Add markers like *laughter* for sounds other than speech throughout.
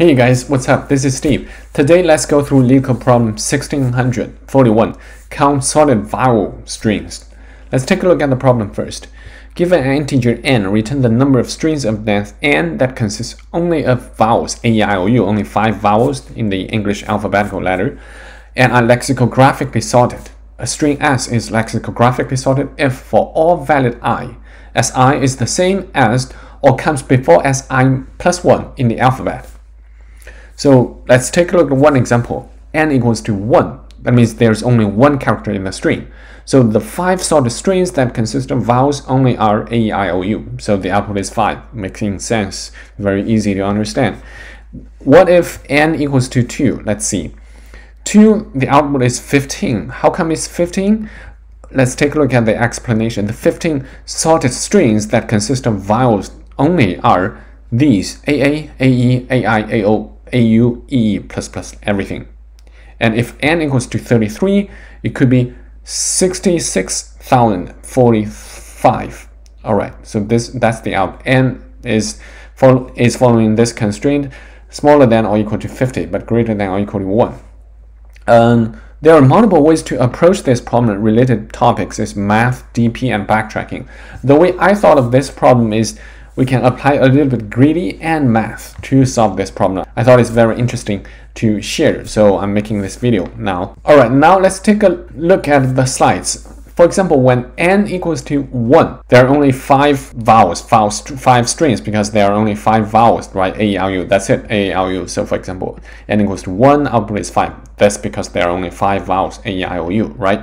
Hey guys, what's up? This is Steve. Today let's go through LeetCode problem 1641, count sorted vowel strings. Let's take a look at the problem first. Given an integer n, return the number of strings of length n that consists only of vowels, a, i, o, u, only five vowels in the English alphabetical letter, and are lexicographically sorted. A string s is lexicographically sorted if for all valid i, is the same as or comes before as i plus 1 in the alphabet. So let's take a look at one example. n equals to 1. That means there's only one character in the string. So the five sorted strings that consist of vowels only are A, I, O, U. So the output is 5, making sense, very easy to understand. What if n equals to 2? Let's see. 2, the output is 15. How come it's 15? Let's take a look at the explanation. The 15 sorted strings that consist of vowels only are these AA, AE, AI, AO, AU, plus everything. And if n equals to 33, it could be 66,045. All right, so this that's the out. n is, follow, is following this constraint, smaller than or equal to 50, but greater than or equal to 1. Um, there are multiple ways to approach this problem. Related topics is math, DP, and backtracking. The way I thought of this problem is we can apply a little bit greedy and math to solve this problem. I thought it's very interesting to share, so I'm making this video now. Alright, now let's take a look at the slides. For example, when n equals to 1, there are only 5 vowels, five, five strings, because there are only 5 vowels, right? A, I, U, that's it, A, I, U. So for example, n equals to 1, output is 5. That's because there are only 5 vowels, A, I, O, U, right?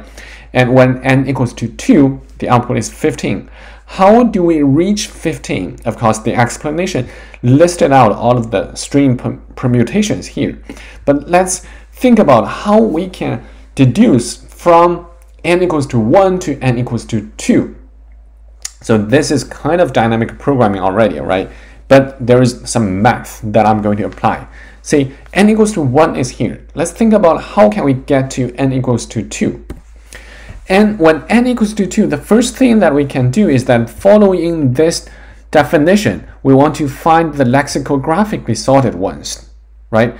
And when n equals to 2, the output is 15. How do we reach 15? Of course, the explanation listed out all of the string permutations here. But let's think about how we can deduce from n equals to 1 to n equals to 2. So this is kind of dynamic programming already, right? But there is some math that I'm going to apply. Say n equals to 1 is here. Let's think about how can we get to n equals to 2. And when n equals to 2, the first thing that we can do is that following this definition, we want to find the lexicographically sorted ones, right?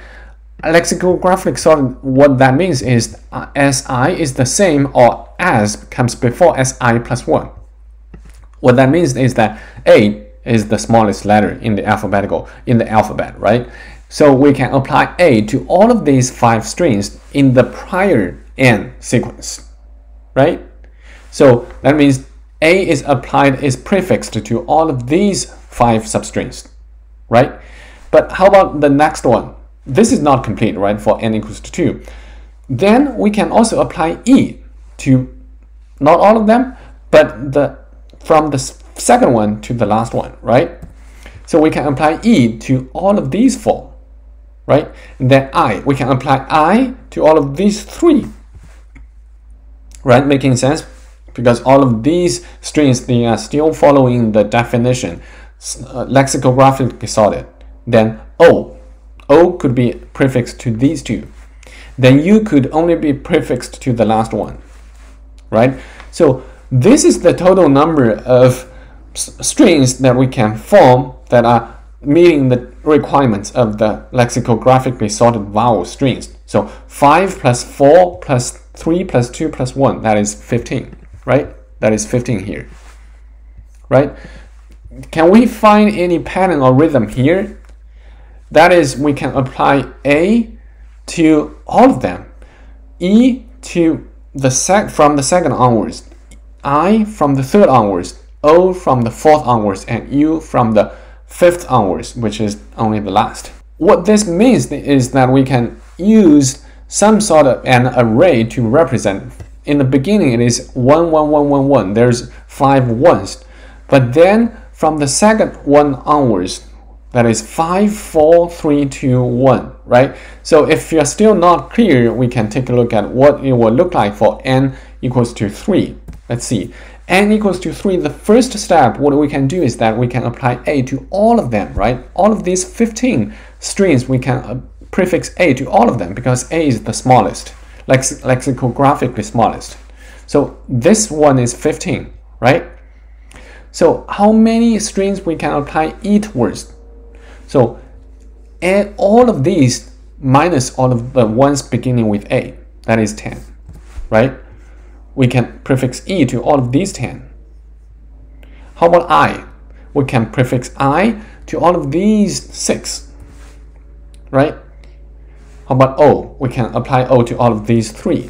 Lexicographically sorted, what that means is uh, si is the same or as comes before si plus 1. What that means is that a is the smallest letter in the alphabetical in the alphabet, right? So we can apply a to all of these five strings in the prior n sequence right? So that means A is applied, is prefixed to all of these five substrings, right? But how about the next one? This is not complete, right, for n equals to 2. Then we can also apply E to not all of them, but the from the second one to the last one, right? So we can apply E to all of these four, right? And then I, we can apply I to all of these three, right? Making sense? Because all of these strings, they are still following the definition, uh, lexicographically sorted. Then O, O could be prefixed to these two. Then U could only be prefixed to the last one, right? So this is the total number of strings that we can form that are meeting the requirements of the lexicographically sorted vowel strings. So 5 plus 4 plus 3 plus 2 plus 1, that is 15, right? That is 15 here, right? Can we find any pattern or rhythm here? That is, we can apply A to all of them, E to the sec from the second onwards, I from the third onwards, O from the fourth onwards, and U from the fifth onwards, which is only the last. What this means is that we can use some sort of an array to represent. In the beginning, it is 1, 1, 1, 1, 1. There's five ones. But then from the second one onwards, that is 5, 4, 3, 2, 1, right? So if you're still not clear, we can take a look at what it will look like for n equals to 3. Let's see n equals to 3, the first step, what we can do is that we can apply a to all of them, right? All of these 15 strings, we can prefix a to all of them because a is the smallest, lex lexicographically smallest. So this one is 15, right? So how many strings we can apply e towards? So add all of these minus all of the ones beginning with A. That is 10, right? We can prefix E to all of these 10. How about I? We can prefix I to all of these 6, right? How about O? We can apply O to all of these 3.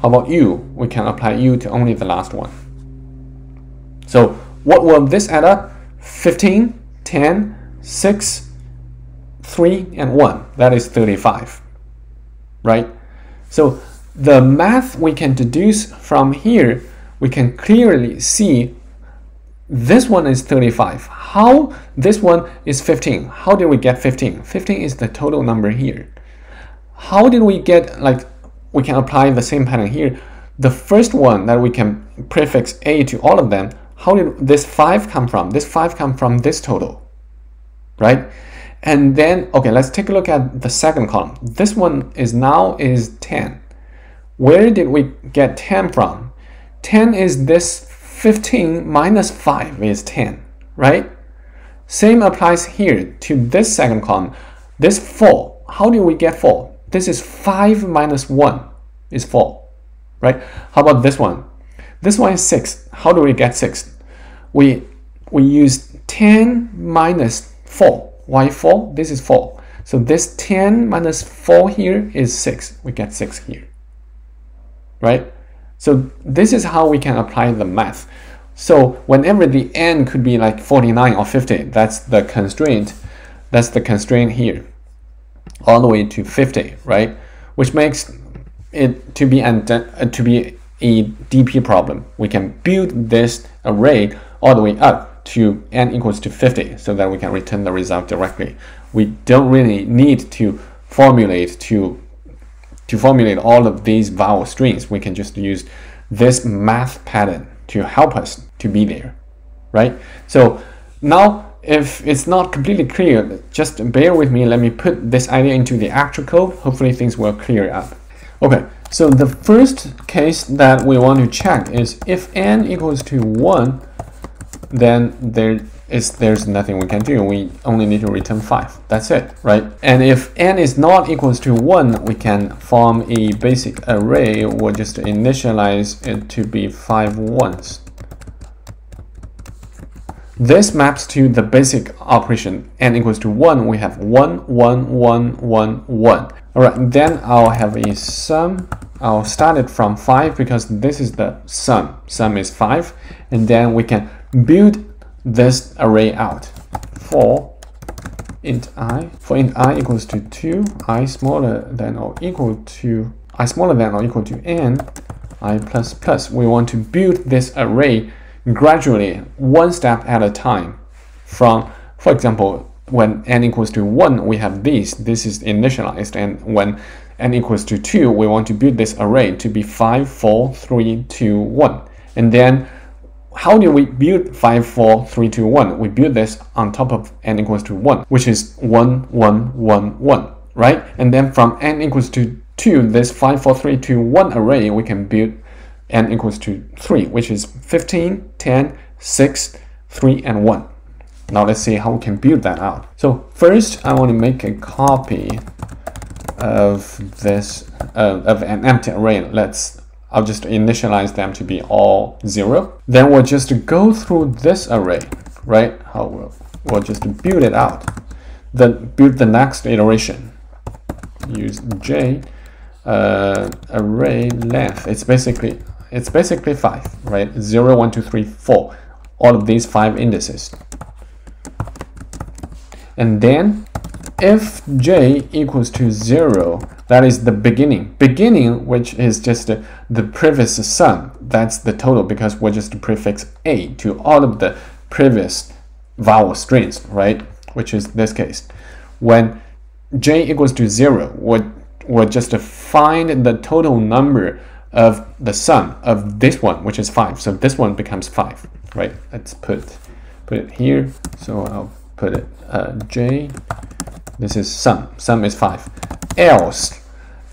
How about U? We can apply U to only the last one. So what will this add up? 15, 10, 6, 3, and 1. That is 35, right? So the math we can deduce from here, we can clearly see this one is 35. How this one is 15? How did we get 15? 15 is the total number here. How did we get like we can apply the same pattern here. The first one that we can prefix a to all of them, how did this 5 come from? This 5 come from this total, right? And then, okay, let's take a look at the second column. This one is now is 10. Where did we get 10 from? 10 is this 15 minus 5 is 10, right? Same applies here to this second column. This 4, how do we get 4? This is 5 minus 1 is 4, right? How about this one? This one is 6. How do we get 6? We, we use 10 minus 4. Why 4? This is 4. So this 10 minus 4 here is 6. We get 6 here, right? So this is how we can apply the math. So whenever the n could be like 49 or 50, that's the constraint. That's the constraint here all the way to 50, right? Which makes it to be an, uh, to be a DP problem. We can build this array all the way up to n equals to 50 so that we can return the result directly. We don't really need to formulate to to formulate all of these vowel strings. We can just use this math pattern to help us to be there, right? So now if it's not completely clear, just bear with me. Let me put this idea into the actual code. Hopefully things will clear up. Okay, so the first case that we want to check is if n equals to 1, then there is there's nothing we can do. We only need to return 5. That's it, right? And if n is not equals to 1, we can form a basic array. We'll just initialize it to be 5 ones. This maps to the basic operation n equals to 1. We have 1, 1, 1, 1, 1. Alright, then I'll have a sum. I'll start it from 5 because this is the sum. Sum is 5. And then we can build this array out. For int i, for int i equals to 2, i smaller than or equal to, i smaller than or equal to n, i plus plus. We want to build this array gradually, one step at a time. From, for example, when n equals to 1, we have this. This is initialized. And when n equals to 2, we want to build this array to be 5, 4, 3, 2, 1. And then how do we build 5, 4, 3, 2, 1? We build this on top of n equals to 1, which is 1, 1, 1, 1, right? And then from n equals to 2, this 5, 4, 3, 2, 1 array, we can build n equals to 3, which is 15, 10, 6, 3, and 1. Now let's see how we can build that out. So first, I want to make a copy of this uh, of an empty array. Let's I'll just initialize them to be all zero. Then we'll just go through this array, right? How we'll, we'll just build it out. Then build the next iteration. Use j uh, array length. It's basically it's basically five, right? Zero, one, two, three, four. All of these five indices. And then if j equals to zero, that is the beginning. Beginning, which is just the previous sum, that's the total because we're just prefix a to all of the previous vowel strings, right? Which is this case. When j equals to zero, we'll, we'll just to find the total number of the sum of this one, which is 5. So this one becomes 5, right? Let's put, put it here. So I'll put it uh, j. This is sum. Sum is 5. Else.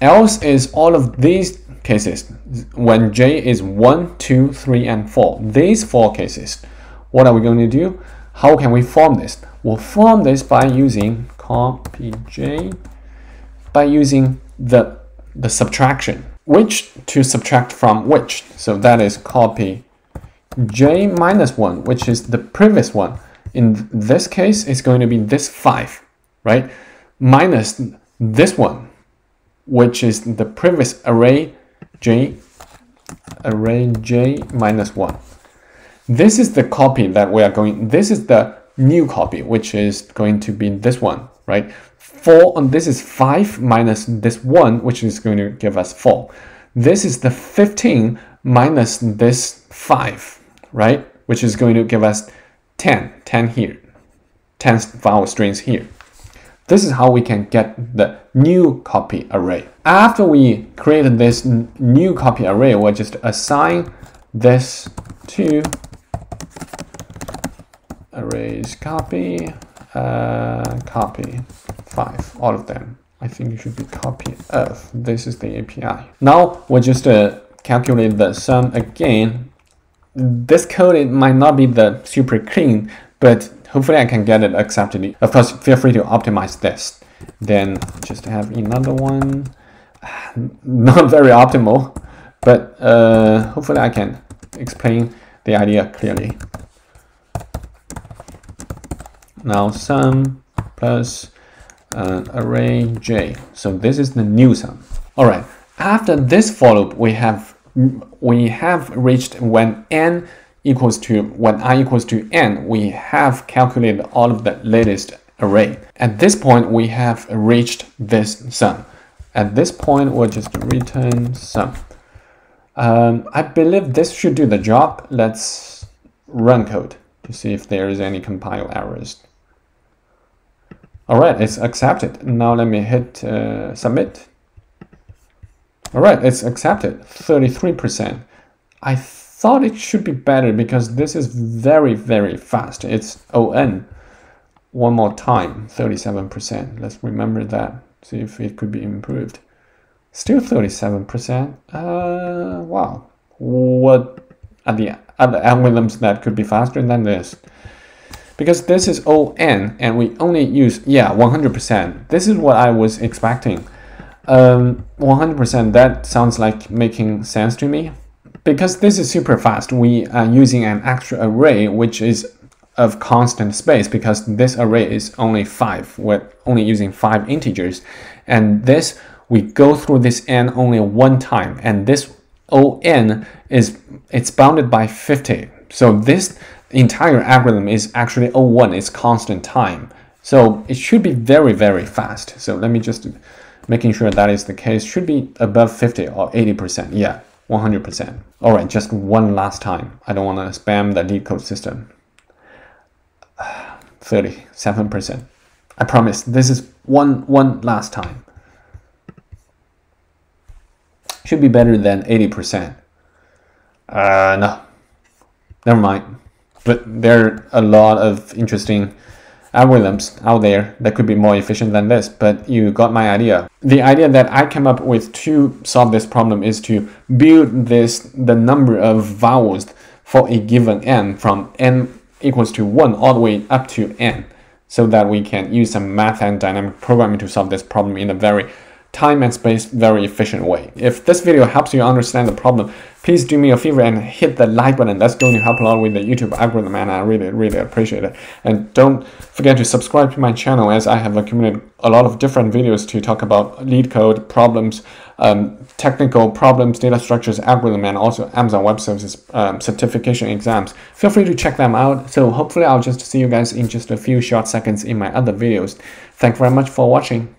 Else is all of these cases when j is 1, 2, 3, and 4. These four cases. What are we going to do? How can we form this? We'll form this by using copy j by using the, the subtraction. Which to subtract from which. So that is copy j minus 1, which is the previous one. In this case, it's going to be this 5, right? Minus this one, which is the previous array j, array j minus 1. This is the copy that we are going, this is the new copy, which is going to be this one, right? 4, and this is 5 minus this 1, which is going to give us 4. This is the 15 minus this 5, right? Which is going to give us 10, 10 here, 10 vowel strings here. This is how we can get the new copy array. After we created this new copy array, we'll just assign this to arrays copy, uh, copy 5, all of them. I think it should be copy of. This is the API. Now we'll just uh, calculate the sum again. This code it might not be the super clean, but hopefully I can get it accepted. Of course, feel free to optimize this. Then just have another one. *sighs* Not very optimal, but uh, hopefully I can explain the idea clearly. Now sum plus uh, array j. So this is the new sum. All right. After this for loop, we have we have reached when n equals to when i equals to n, we have calculated all of the latest array. At this point, we have reached this sum. At this point, we'll just return sum. Um, I believe this should do the job. Let's run code to see if there is any compile errors. All right, it's accepted. Now let me hit uh, submit. All right, it's accepted, 33%. I thought it should be better because this is very, very fast. It's ON. One more time, 37%. Let's remember that, see if it could be improved. Still 37%. Uh, wow. What are the other algorithms that could be faster than this? because this is ON and we only use, yeah, 100%. This is what I was expecting. 100%, um, that sounds like making sense to me. Because this is super fast, we are using an extra array, which is of constant space because this array is only five. We're only using five integers. And this, we go through this n only one time. And this ON is, it's bounded by 50. So this entire algorithm is actually O1, it's constant time. So it should be very, very fast. So let me just making sure that is the case. Should be above 50 or 80%. Yeah, 100%. All right, just one last time. I don't want to spam the LeetCode system. *sighs* 37%. I promise this is one one last time. Should be better than 80%. Uh, no, never mind but there are a lot of interesting algorithms out there that could be more efficient than this, but you got my idea. The idea that I came up with to solve this problem is to build this the number of vowels for a given n from n equals to 1 all the way up to n so that we can use some math and dynamic programming to solve this problem in a very time and space very efficient way. If this video helps you understand the problem, please do me a favor and hit the like button. That's going to help a lot with the YouTube algorithm and I really, really appreciate it. And don't forget to subscribe to my channel as I have accumulated a lot of different videos to talk about LeetCode problems, um, technical problems, data structures, algorithm, and also Amazon Web Services um, certification exams. Feel free to check them out. So hopefully I'll just see you guys in just a few short seconds in my other videos. Thank you very much for watching.